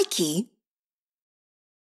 Mikey.